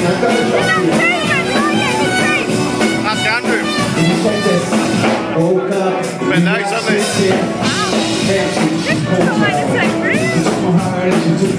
I've got to trust you. Ask Andrew. Take this? Woke she, she called me. She took my heart and she took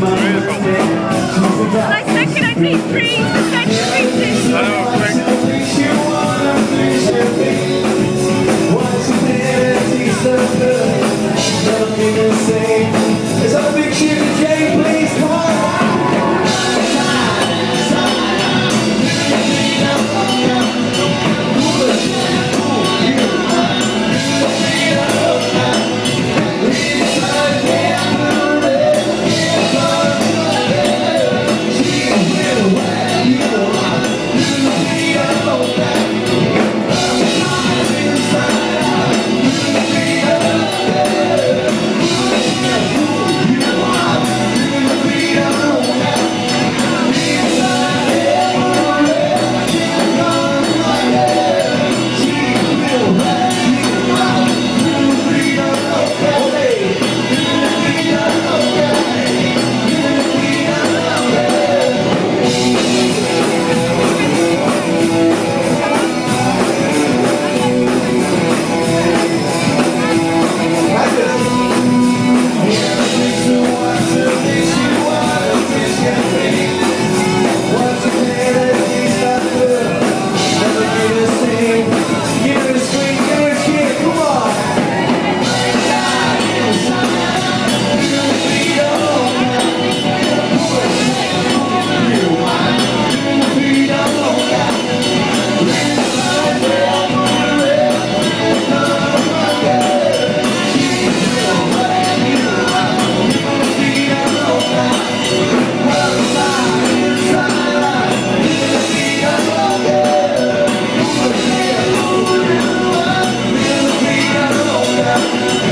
Would